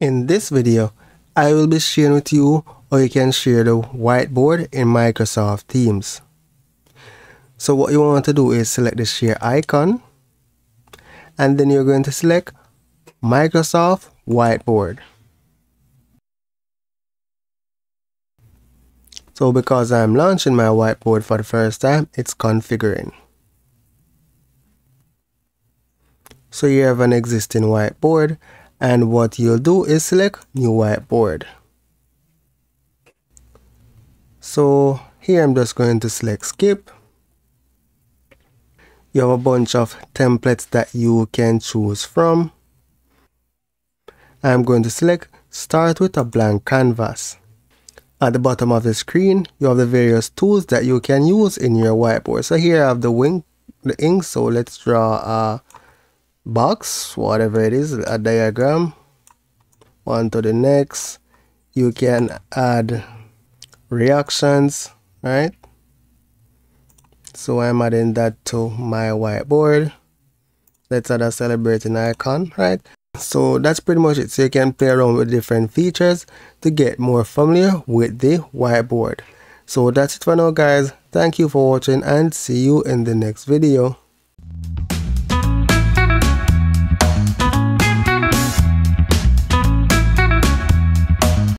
In this video, I will be sharing with you how you can share the whiteboard in Microsoft Teams. So what you want to do is select the share icon and then you're going to select Microsoft Whiteboard. So because I'm launching my whiteboard for the first time, it's configuring. So you have an existing whiteboard and what you'll do is select new whiteboard. So here I'm just going to select skip. You have a bunch of templates that you can choose from. I'm going to select start with a blank canvas. At the bottom of the screen, you have the various tools that you can use in your whiteboard. So here I have the wing, the ink. So let's draw a box, whatever it is, a diagram. On to the next. You can add reactions, right? So I'm adding that to my whiteboard. Let's add a celebrating icon, right? So that's pretty much it. So you can play around with different features to get more familiar with the whiteboard. So that's it for now guys. Thank you for watching and see you in the next video.